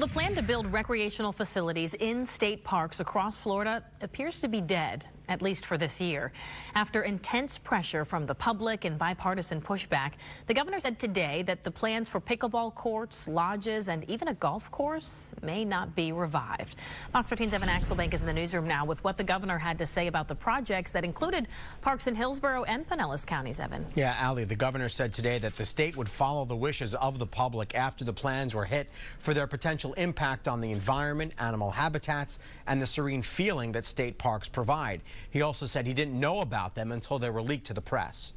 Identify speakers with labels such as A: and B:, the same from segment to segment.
A: The plan to build recreational facilities in state parks across Florida appears to be dead, at least for this year. After intense pressure from the public and bipartisan pushback, the governor said today that the plans for pickleball courts, lodges, and even a golf course may not be revived. Fox 13's Evan Axelbank is in the newsroom now with what the governor had to say about the projects that included parks in Hillsborough and Pinellas counties, Evan.
B: Yeah, Ali, the governor said today that the state would follow the wishes of the public after the plans were hit for their potential potential impact on the environment, animal habitats, and the serene feeling that state parks provide. He also said he didn't know about them until they were leaked to the press.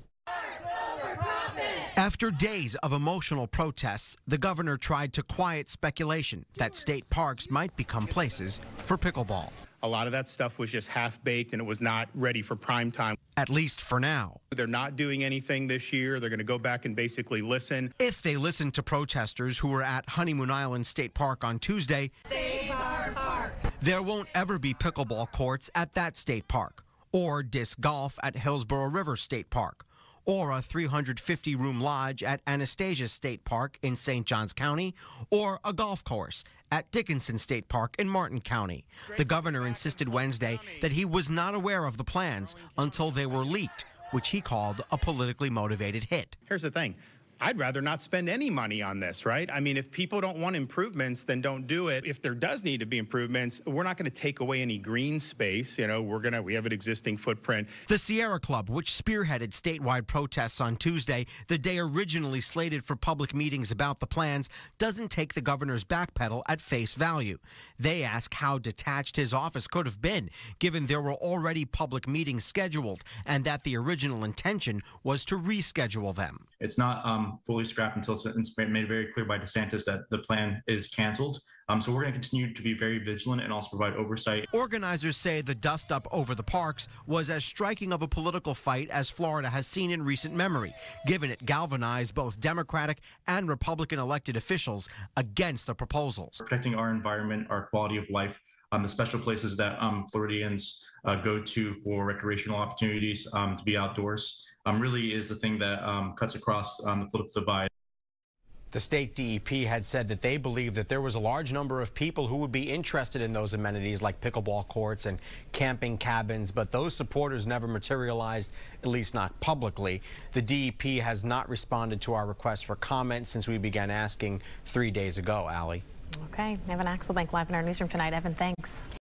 B: After days of emotional protests, the governor tried to quiet speculation that state parks might become places for pickleball.
C: A lot of that stuff was just half baked and it was not ready for prime time.
B: At least for now.
C: They're not doing anything this year. They're going to go back and basically listen.
B: If they listen to protesters who were at Honeymoon Island State Park on Tuesday,
D: Save our parks.
B: There won't ever be pickleball courts at that state park or disc golf at Hillsborough River State Park or a 350 room lodge at Anastasia State Park in St. Johns County, or a golf course at Dickinson State Park in Martin County. The governor insisted Wednesday that he was not aware of the plans until they were leaked, which he called a politically motivated hit.
C: Here's the thing I'd rather not spend any money on this, right? I mean, if people don't want improvements, then don't do it. If there does need to be improvements, we're not going to take away any green space. You know, we're going to, we have an existing footprint.
B: The Sierra Club, which spearheaded statewide protests on Tuesday, the day originally slated for public meetings about the plans, doesn't take the governor's backpedal at face value. They ask how detached his office could have been, given there were already public meetings scheduled and that the original intention was to reschedule them.
E: It's not um, fully scrapped until it's made very clear by DeSantis that the plan is canceled. Um, so we're going to continue to be very vigilant and also provide oversight.
B: Organizers say the dust up over the parks was as striking of a political fight as Florida has seen in recent memory, given it galvanized both Democratic and Republican elected officials against the proposals.
E: Protecting our environment, our quality of life, um, the special places that um, Floridians uh, go to for recreational opportunities um, to be outdoors um, really is the thing that um, cuts across the political divide.
B: The state DEP had said that they believe that there was a large number of people who would be interested in those amenities like pickleball courts and camping cabins, but those supporters never materialized, at least not publicly. The DEP has not responded to our request for comment since we began asking three days ago, Allie.
A: Okay, Evan Axelbank live in our newsroom tonight. Evan, thanks.